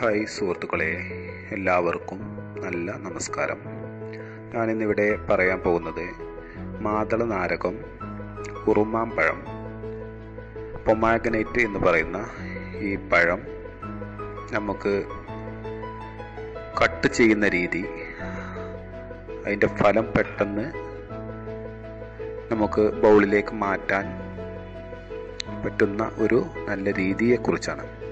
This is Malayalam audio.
ഹായ് സുഹൃത്തുക്കളെ എല്ലാവർക്കും നല്ല നമസ്കാരം. ഞാനിന്നിവിടെ പറയാൻ പോകുന്നത് മാതള നാരകം ഉറുമാമ്പഴം പൊമാഗനൈറ്റ് എന്ന് പറയുന്ന ഈ പഴം നമുക്ക് കട്ട് ചെയ്യുന്ന രീതി അതിന്റെ ഫലം പെട്ടെന്ന് നമുക്ക് ബൗളിലേക്ക് മാറ്റാൻ പറ്റുന്ന ഒരു നല്ല രീതിയെക്കുറിച്ചാണ്.